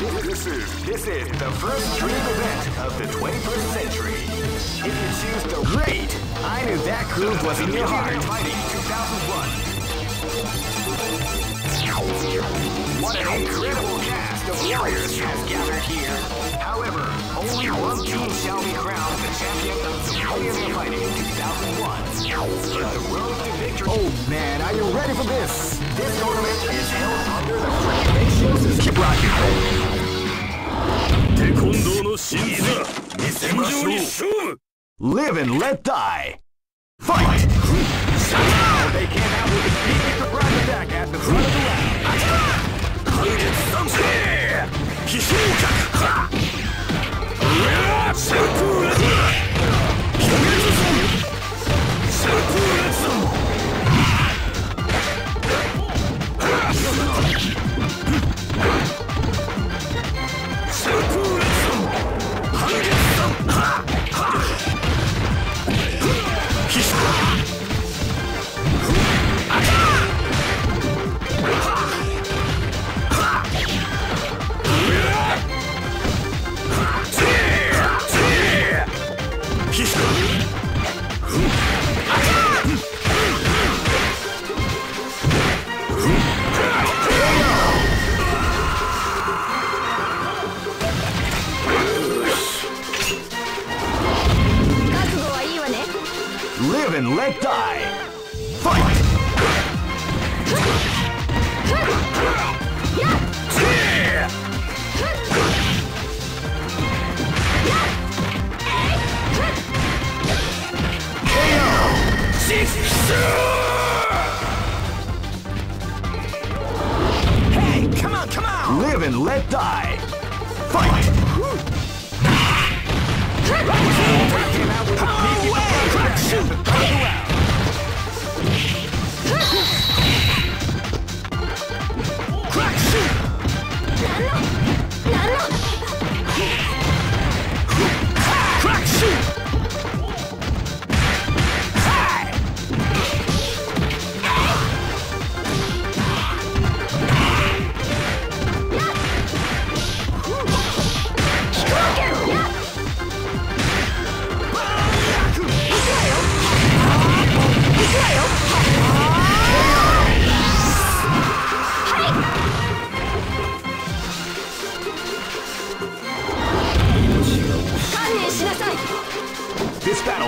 This is this is the first dream event of the 21st century. If you choose the great, I knew that groove was in your heart. Fighting 2001. What an incredible cast of warriors has gathered here. However, only one team shall be crowned the champion of the Millionaire Fighting 2001. But the road to victory. Oh man, are you ready for this? This tournament is held under the. Keep rocking, て近藤の真実見せましょうに勝負 Live and let die! Fight! Somehow they can't help with the deepest surprise attack at the front of the line. Attack! 反撃三振飛翔客はうわっシャンプーラジャー是什么 and let die. Fight! Hey, come on, come on! Live and let die. Fight!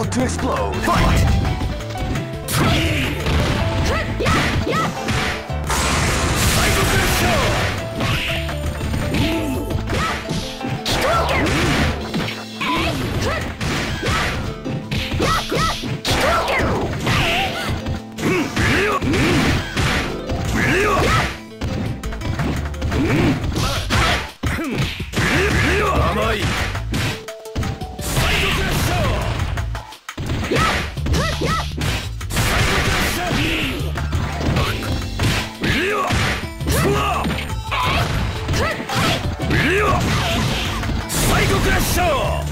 about to explode. progresso!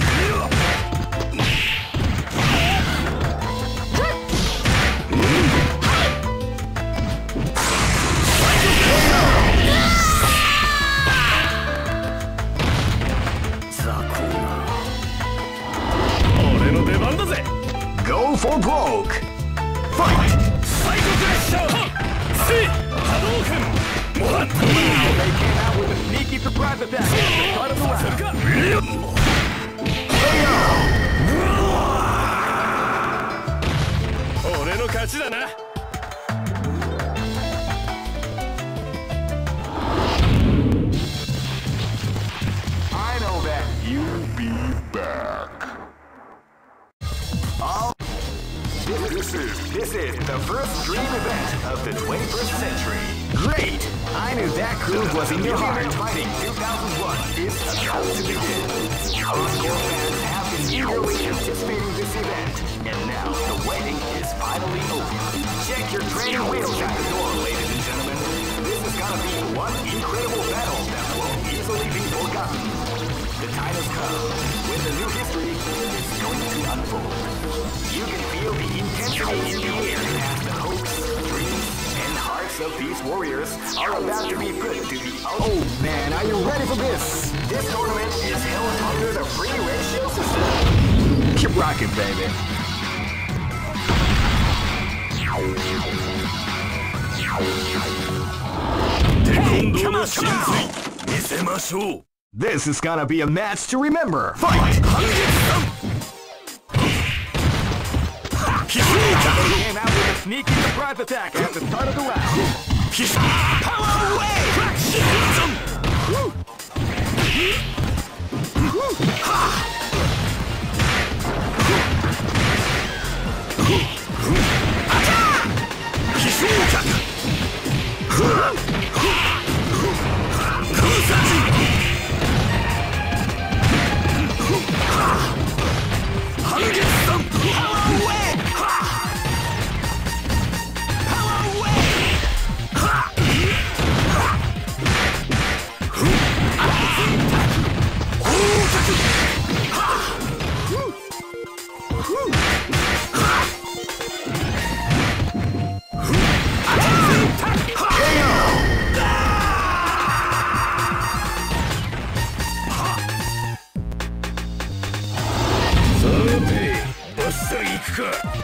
This is gonna be a match to remember. Fight! Came out with a sneaky surprise attack at the start of the round. Power away! Attack! 反撃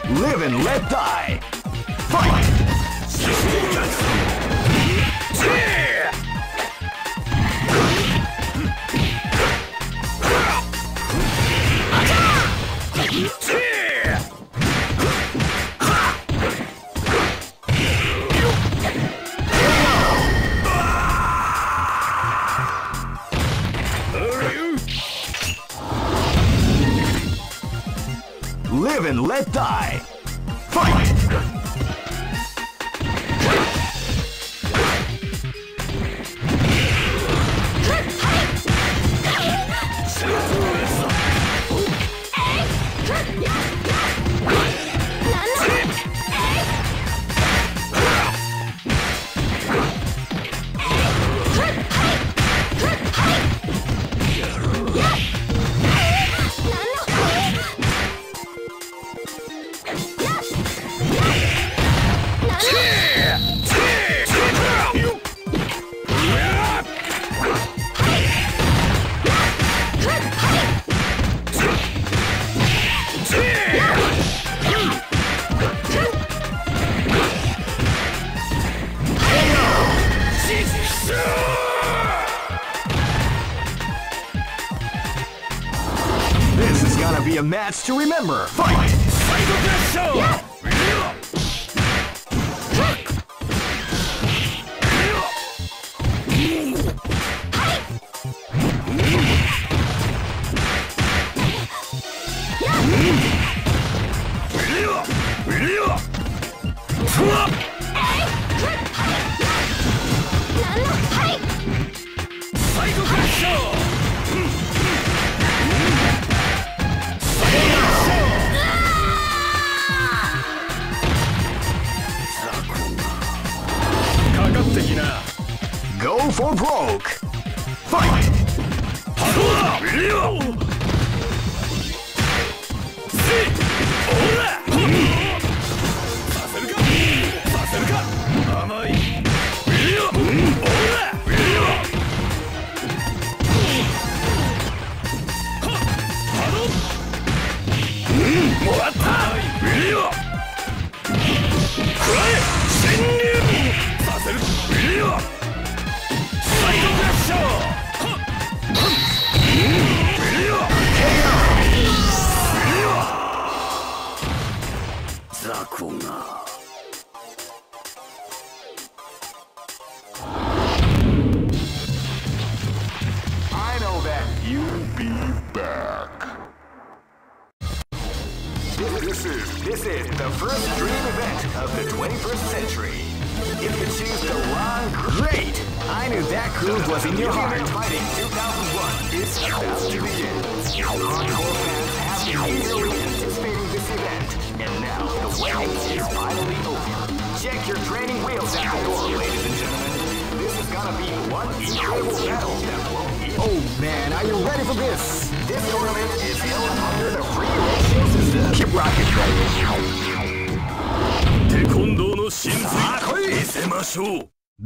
Live and let die. Fight! Live and let die. Hammer! Fight!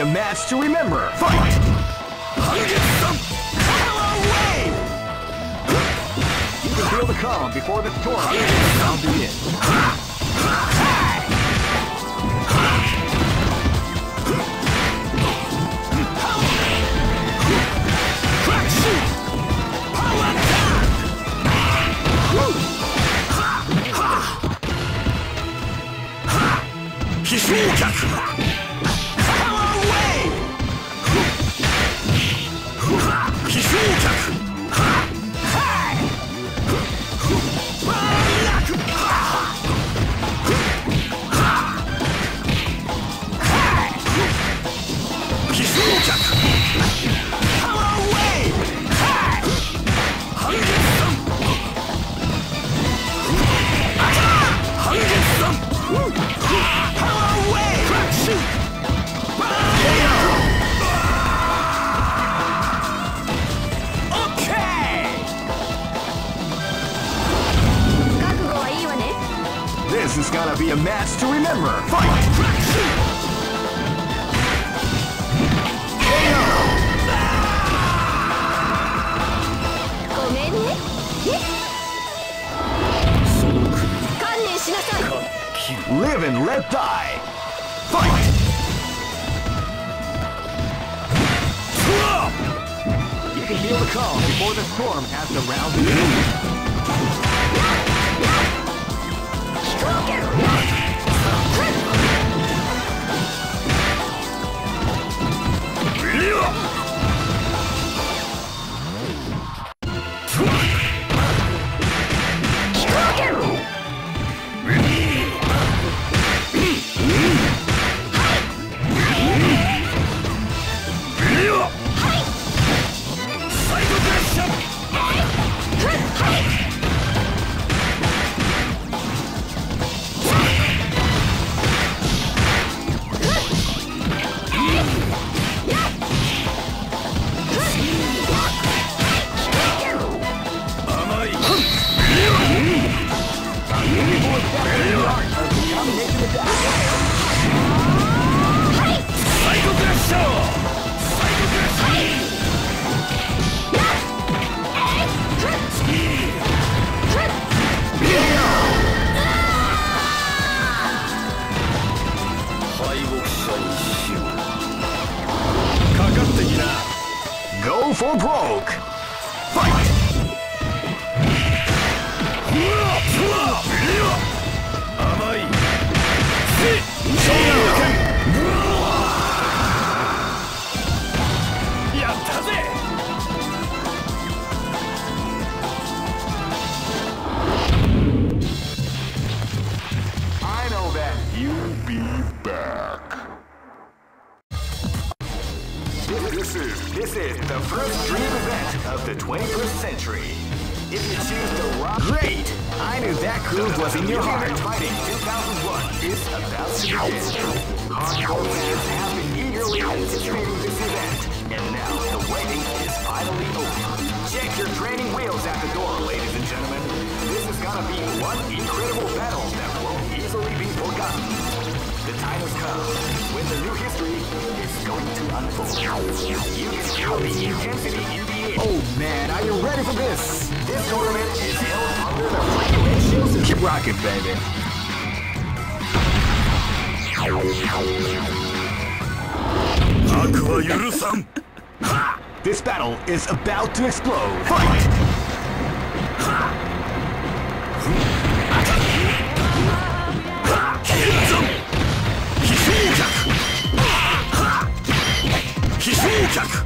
a match to remember. Fight! You can feel the calm before the storm. I'll be begin. 逆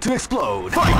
To explode. Fight!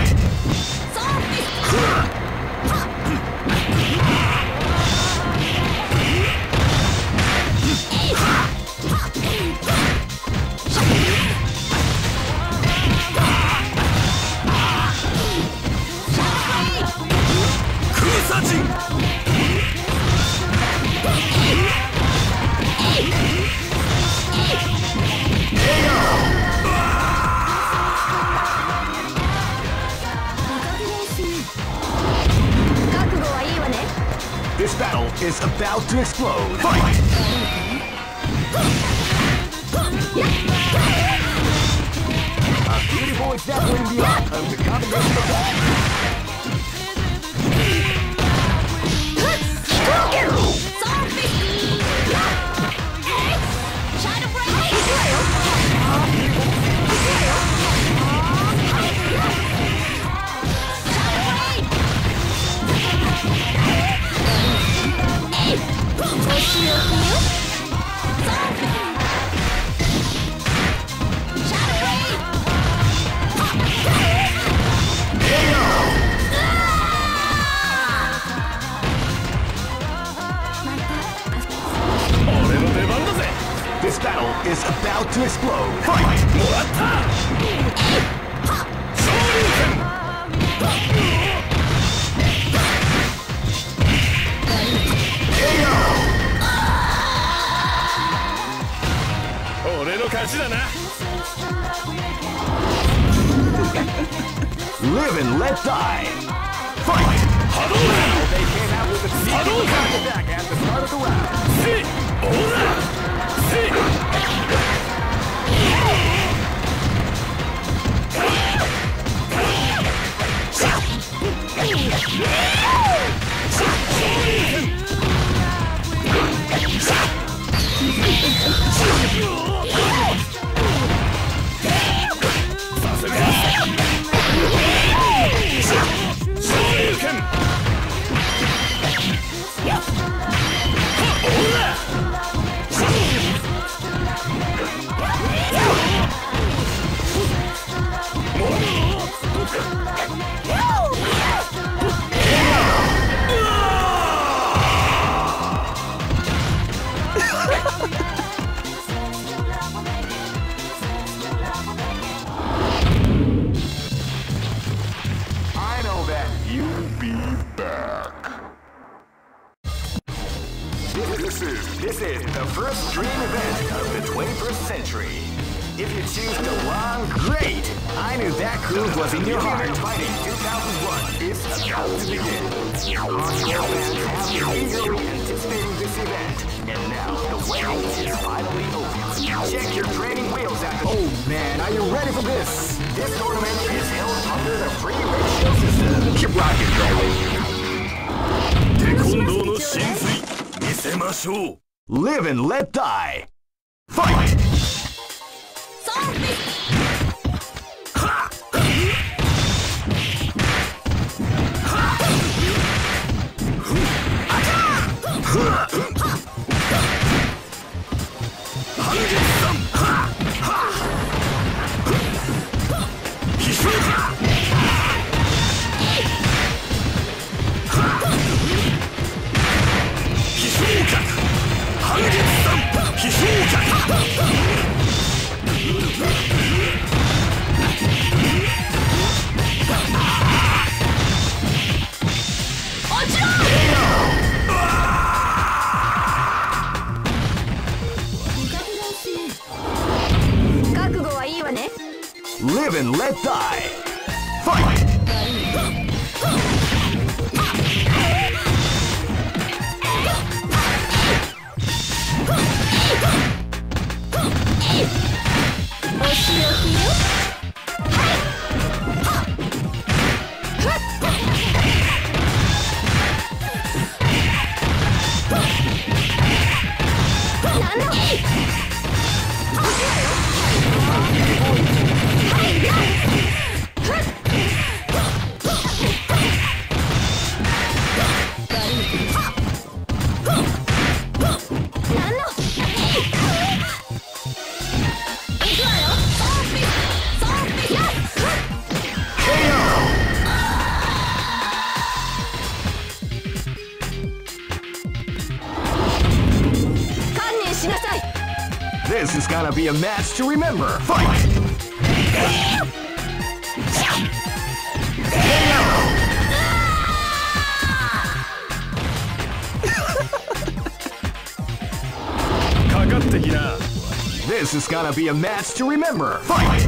gonna be a match to remember. Fight! this is gonna be a match to remember. Fight!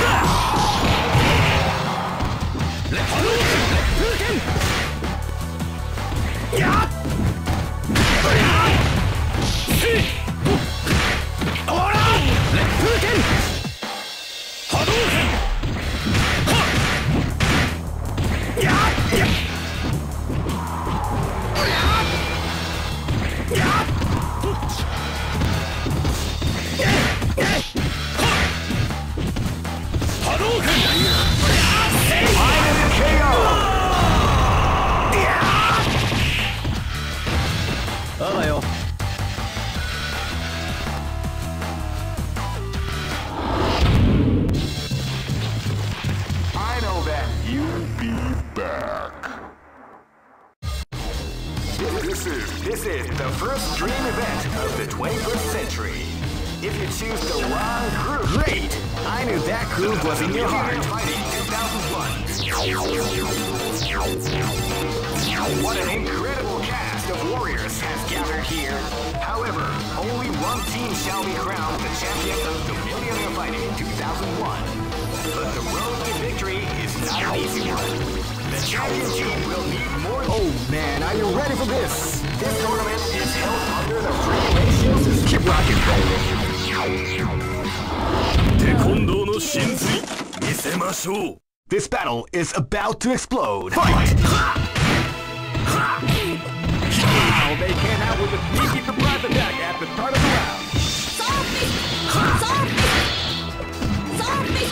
about to explode. Fight! Now they out with a sneaky surprise attack at the start of the round. Zombie! Zombie! Zombie!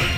Zombie!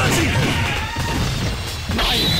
チャー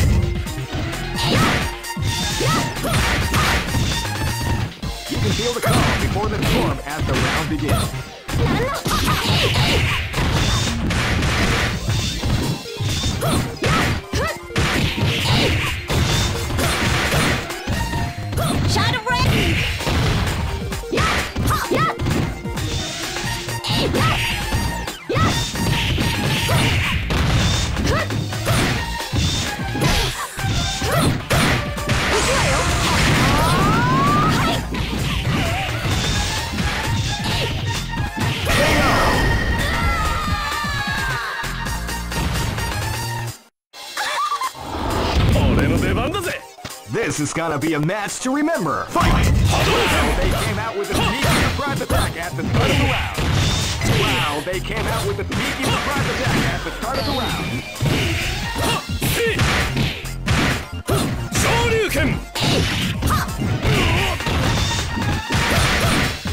is gonna be a match to remember. Fight! They came out with a sneaky surprise attack at the start of the round. Wow, they came out with a sneaky surprise attack at the start of the round. 昇竜拳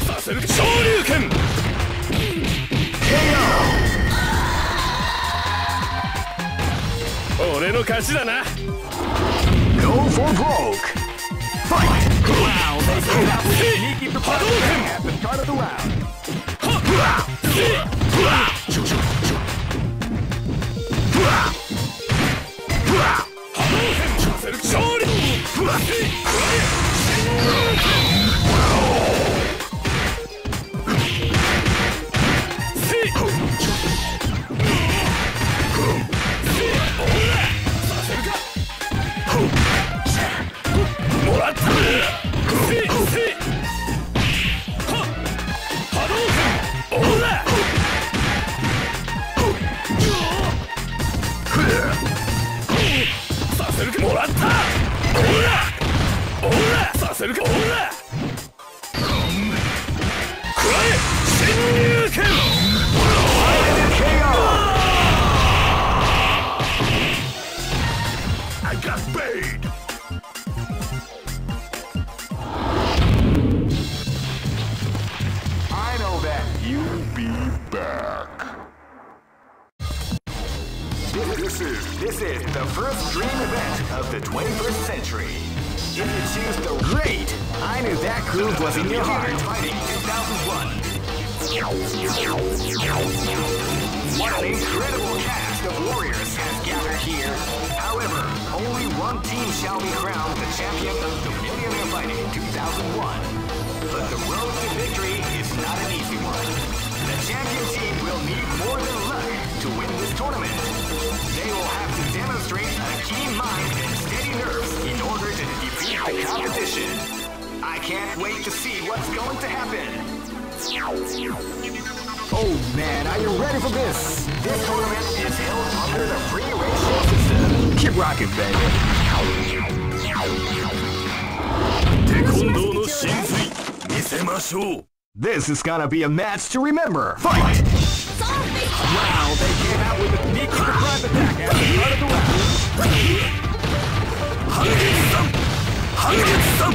させるか昇竜拳俺の勝ちだな Go for broke. Fight! Wow, with a sneaky the start of the round. This is this is the first dream event of the 21st century. If you choose the great, I knew that groove was in your heart. Fighting 2001. What an incredible cast of warriors has gathered here. However, only one team shall be crowned the champion of the Millionaire Fighting 2001. But the road to victory is not an easy one. The champion team will need more than luck to win this tournament. They will have to demonstrate a keen mind and steady nerves in order to defeat the competition. I can't wait to see what's going to happen. Oh man, are you ready for this? This tournament is held under the free ratio system. Keep rocking, baby. テコンドーの真髄見せましょう This is gonna be a match to remember. Fight! Wow, they came out with a sneaky surprise attack at the start of the round. 半月さん半月さ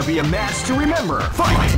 to be a match to remember. Fight!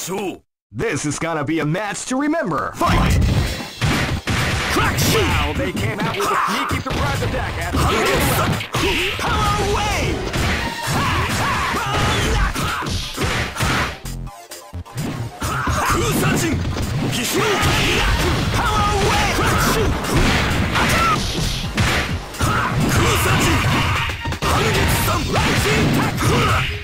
Yamasu! This is gonna be a match to remember. Fight! Crack Shoot! Wow, they came out with a sneaky surprise attack at the end Power wave! Cruzajin! Power wave! Crack Shoot! Attack! Cruzajin! Hungit some rising tackle!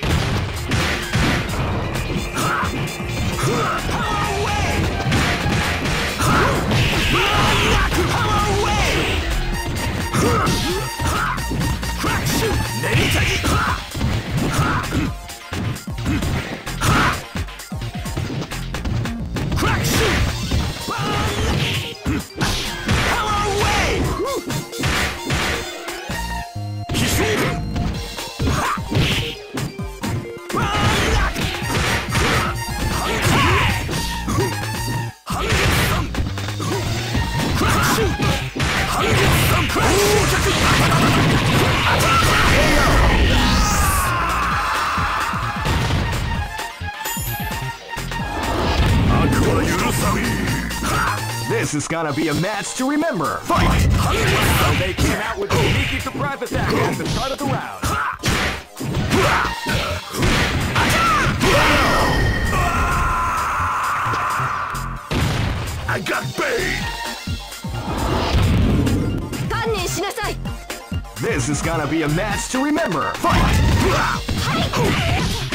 is gonna be a match to remember. Fight! They came out with a sneaky surprise attack at the start of the round. I got! This is gonna be a match to remember. Fight!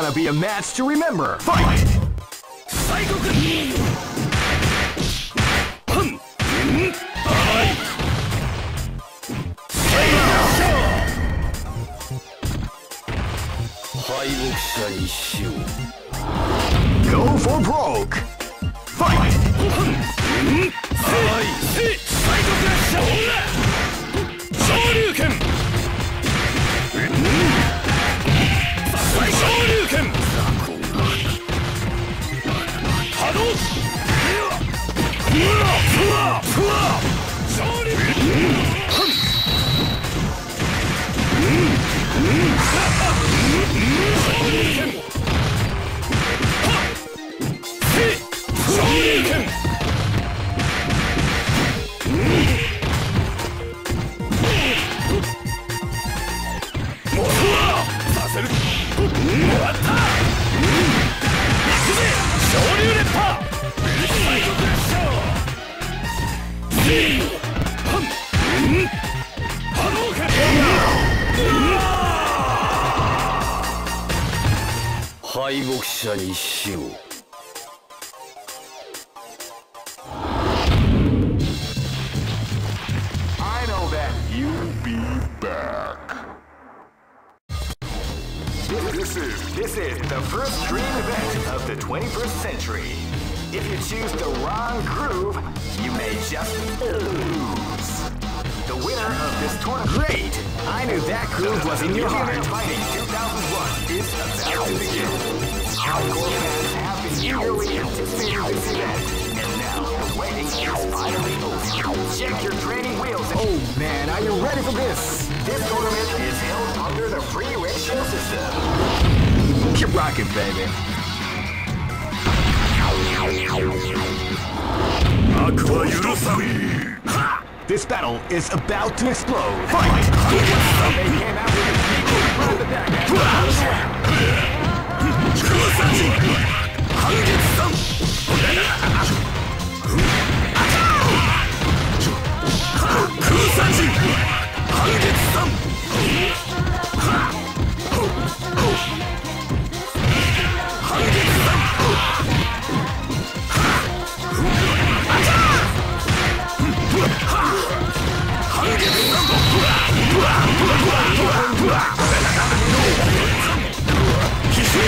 Gonna be a match to remember. Fight! 者にしよう I know that you'll be back. This is this is the first dream event of the 21st century. If you choose the wrong groove, you may just lose. The winner of this tournament. Great! I knew that groove was in your heart. Fighting 2001 is about to begin. This event, is finally over. Check your training wheels. Oh man, are you ready for this? This tournament is held under the free ratio system. Keep rocking, baby. This battle is about to explode. Fight! Fight came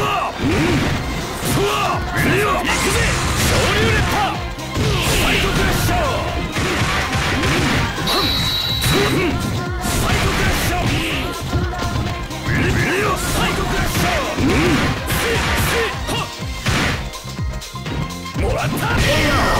うん。もらった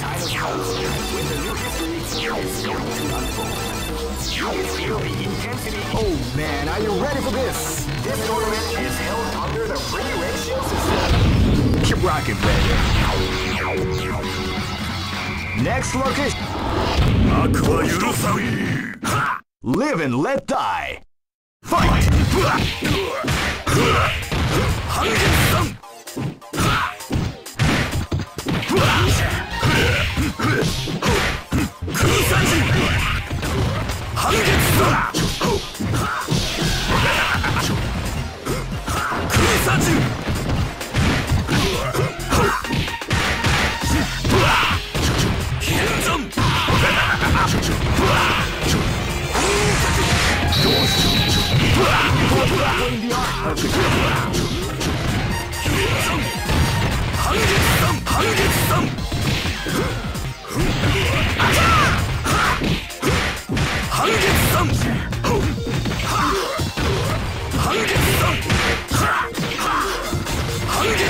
time of when the new history is going to unfold. Intensity. Oh man, are you ready for this? This tournament is held under the free ratio system. Keep rocking, baby. Next location. Aqua Yurusai! Live and let die! Fight! Fight. Wow!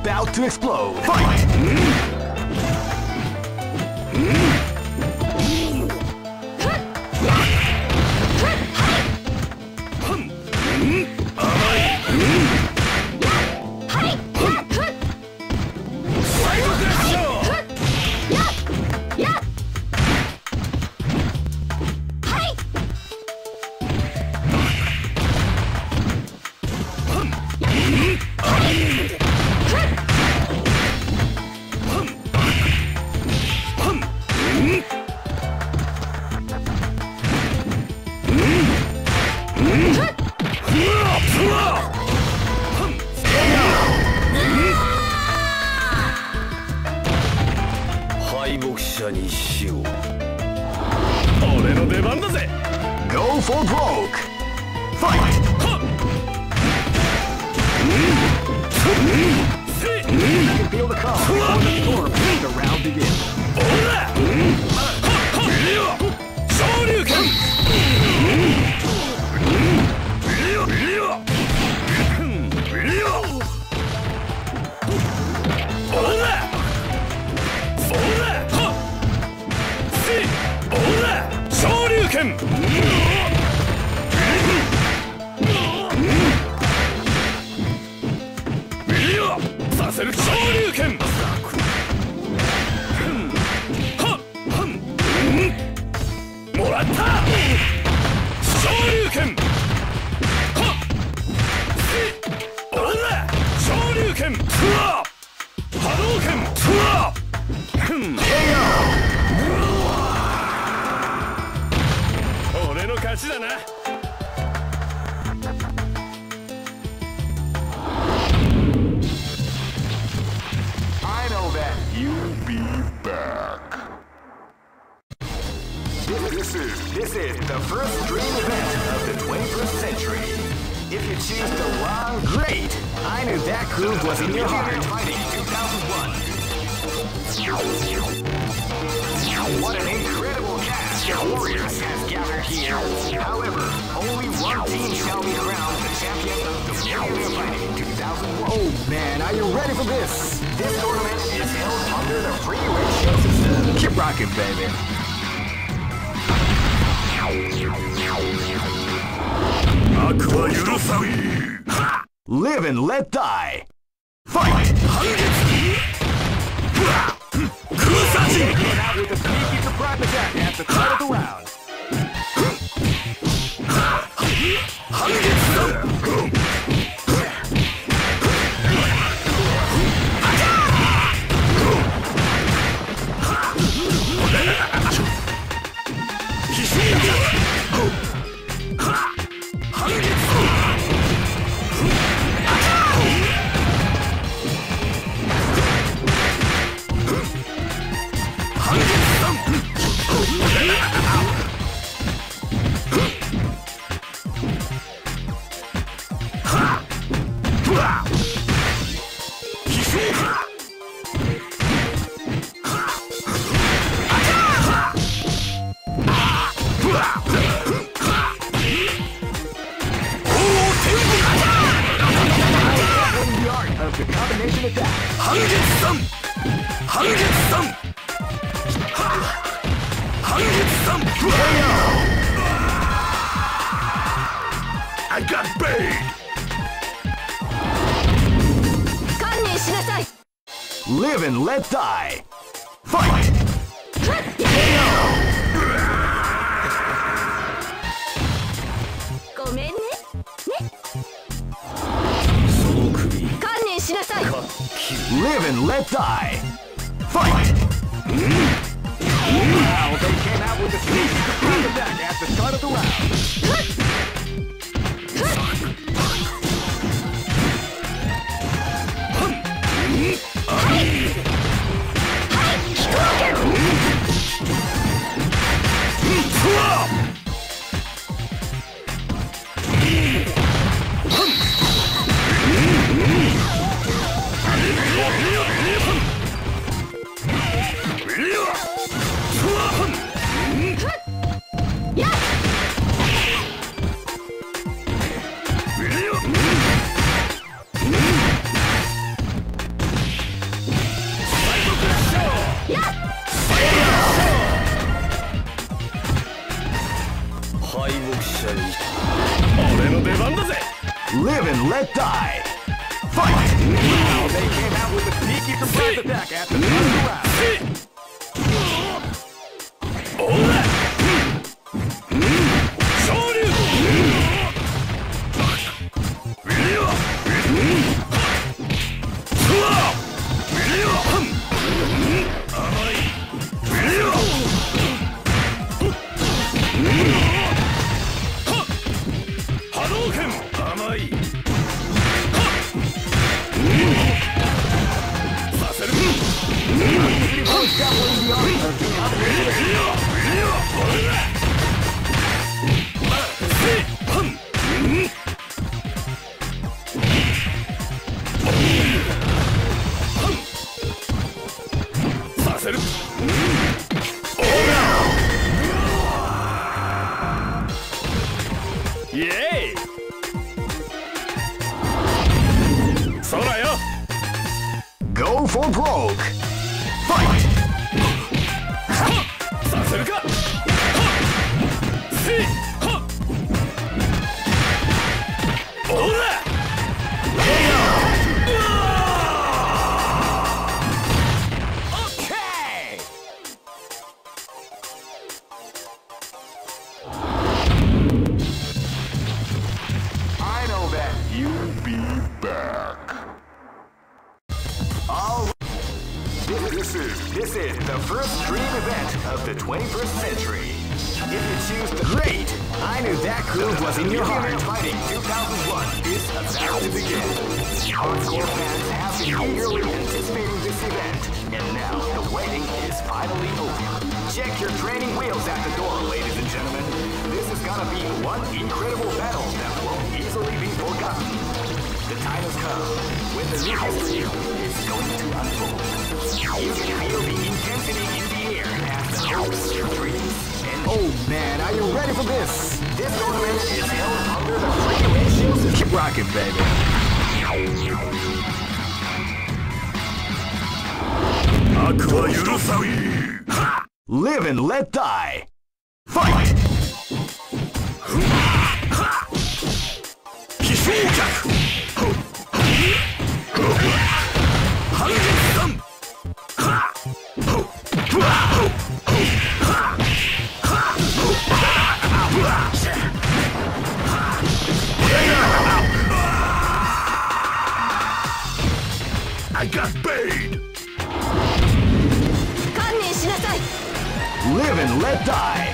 about to explode. Fight! Mm -hmm. Mm -hmm. I got paid! Live and let die! Fight! KO! and let die! Fight! Wow, they came out with a sneak the start of the round. I got bait! Live and let die!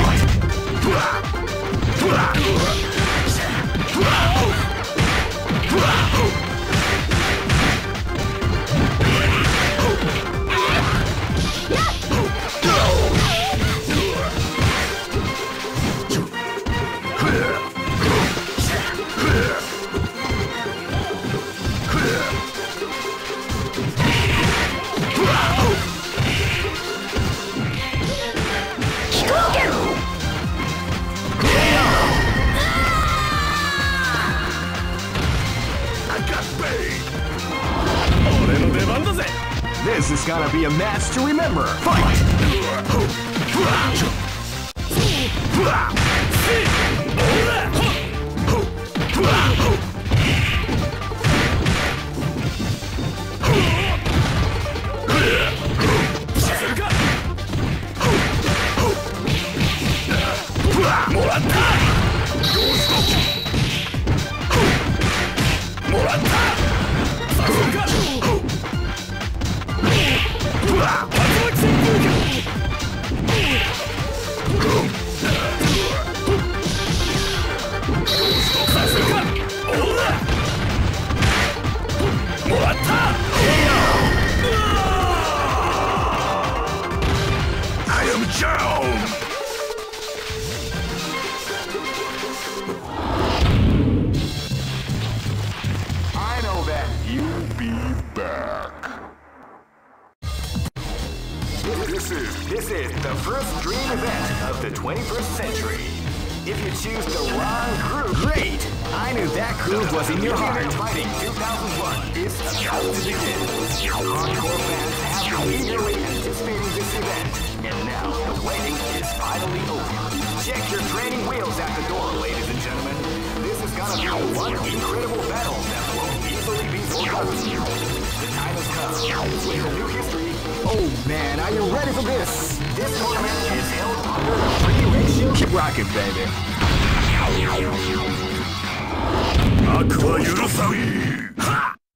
Choose the wrong groove, great! I knew that groove was in your heart. Fighting 2001 is about to begin. Hardcore fans have been eagerly anticipating this event, and now the waiting is finally over. Check your training wheels at the door, ladies and gentlemen. This is gonna be one incredible battle that won't easily be forgotten. The time has come to a new history. Oh man, are you ready for this? This tournament is held under the free ratio. Keep rocking, baby.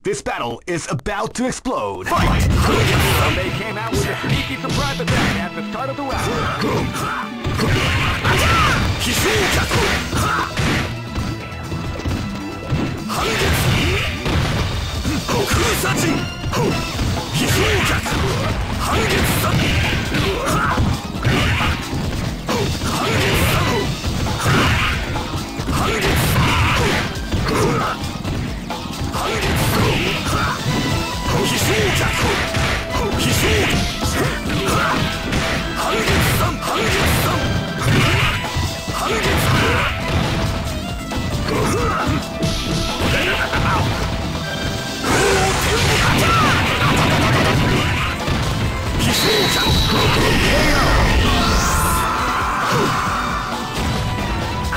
This battle is about to explode. Fight! They came out with a sneaky surprise attack at the start of the round.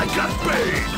I got paid!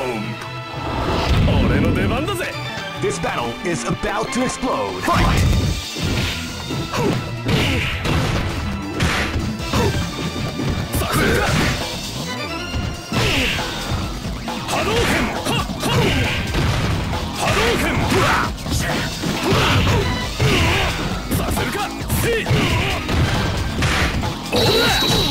出番だぜ This battle is about to explode. Fight! Oh!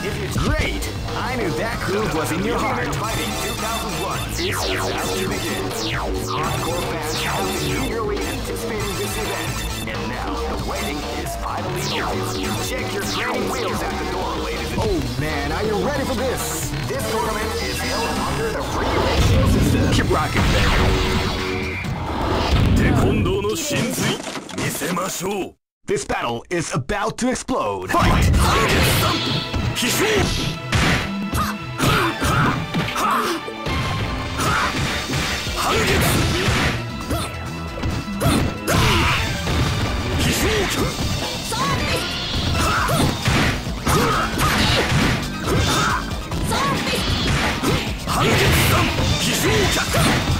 Great! I knew that groove was in your heart. Fighting 2001 is about to begin. Hardcore fans have eagerly anticipating this event, and now the waiting is finally over. Check your training wheels at the door, ladies and Oh man, are you ready for this? This tournament is held under the free ratio system. Keep rocking, baby. This battle is about to explode. Fight! Fight. 飛翔反撃飛反撃弾客。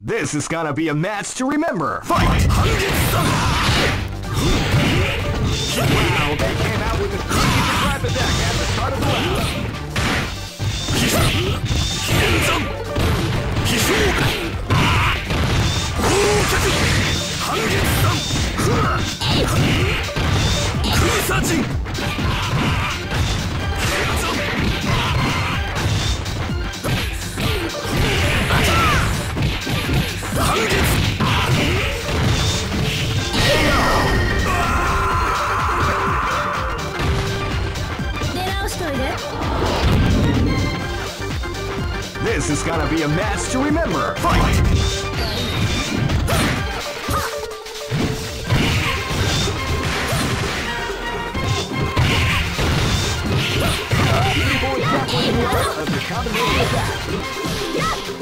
This is gonna be a match to remember. Fight! Wow, they came out with a at the start of the round. This is gonna be a match to remember. Fight. Grappling of the combination attack.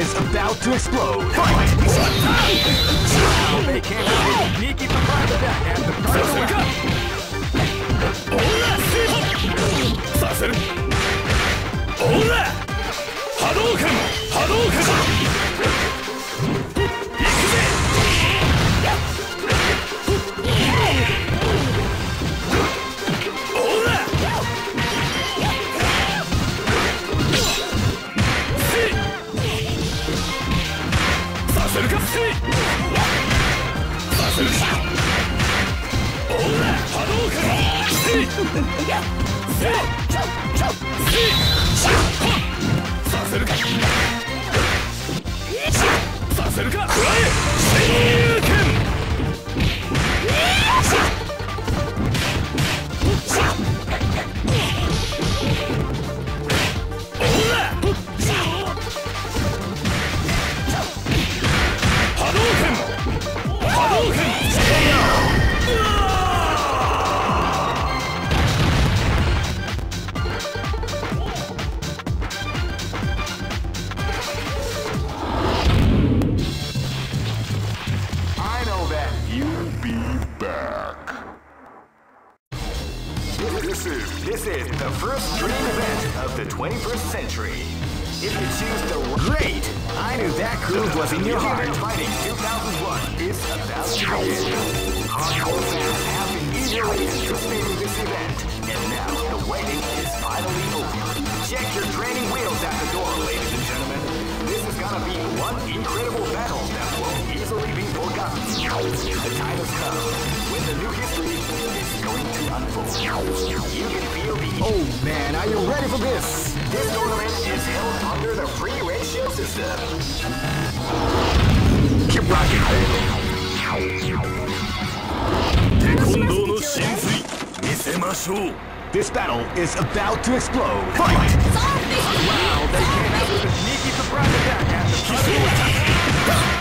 is about to explode. Fight! Fight. Fight. They can't really sneak even back at the first させる。ほら波動拳！波動拳行くぜ！ほさせるせさせるせるかさせるか。Keep rocking, baby. This battle is about to explode. Fight! Wow, they came out with a sneaky surprise attack at the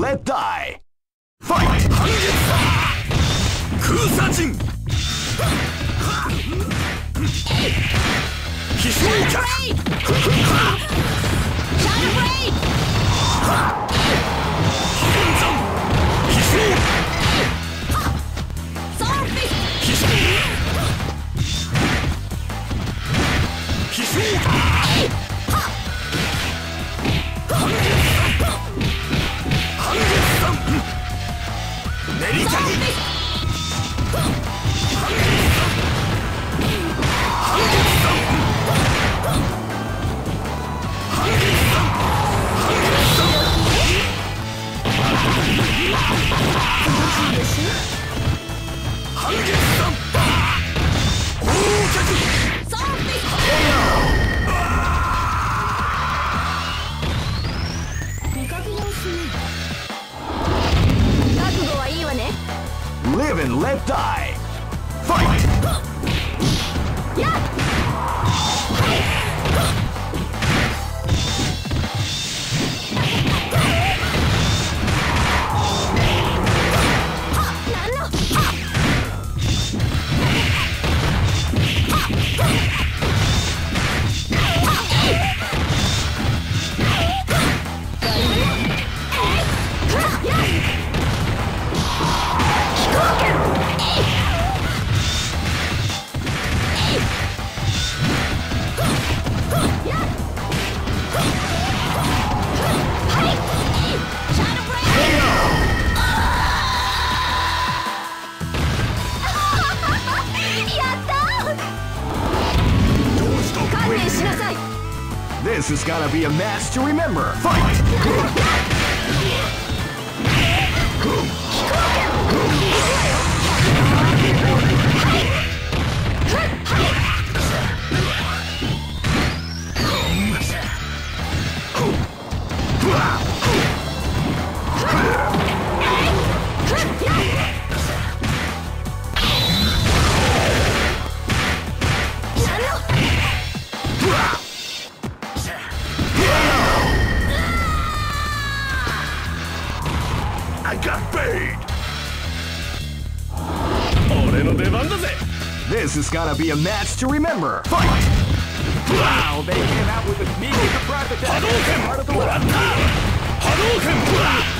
Let die! Fight! 空鎖陣飛翔脚弾バー大覚悟はいいわね Live and let die Remember, fight! be a match to remember. Fight! Wow, they came out with a sneaky surprise attack. Hadouken! Hadouken!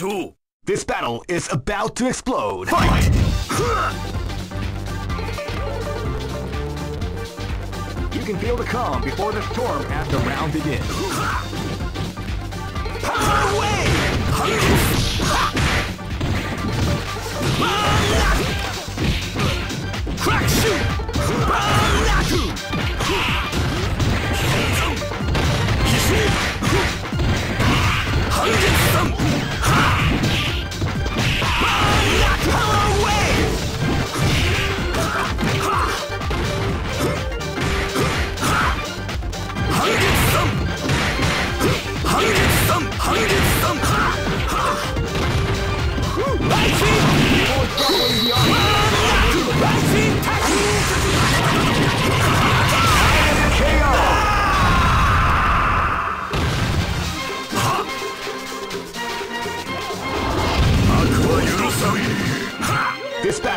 Two. This battle is about to explode. Fight! you can feel the calm before the storm as the round begins. Power Wave! Crack shoot! Hundred some!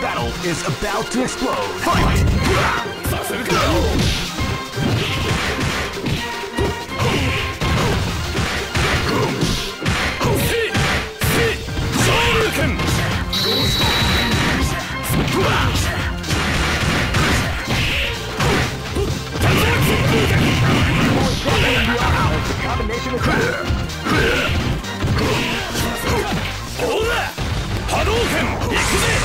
battle is about to explode. させるかほら波動拳行くぜ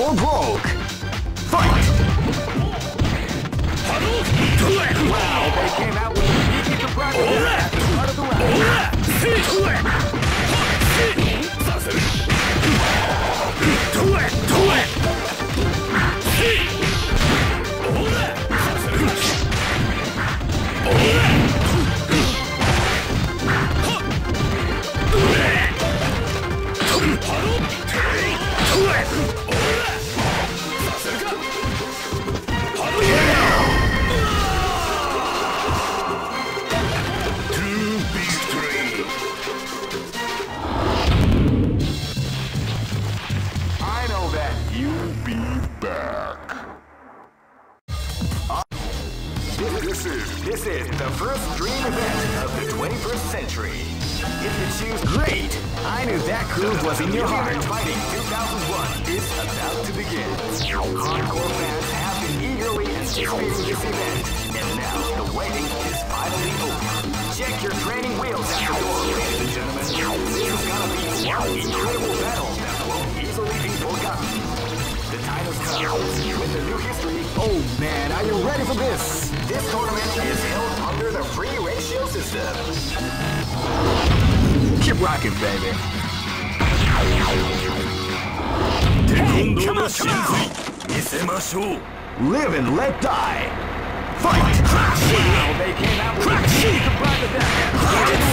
for broke. Fight! Wow, they came out with a sneaky surprise this event. And now the waiting is finally over. Check your training wheels at the door, ladies and gentlemen. This is gonna be an incredible battle that won't easily be forgotten. The time has come with a new history. Oh man, are you ready for this? This tournament is held under the free ratio system. Keep rocking, baby. Hey, come on, come on! Live and let die! Fight! Wow, they came out with a surprise attack. at the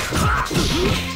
start of the round. Live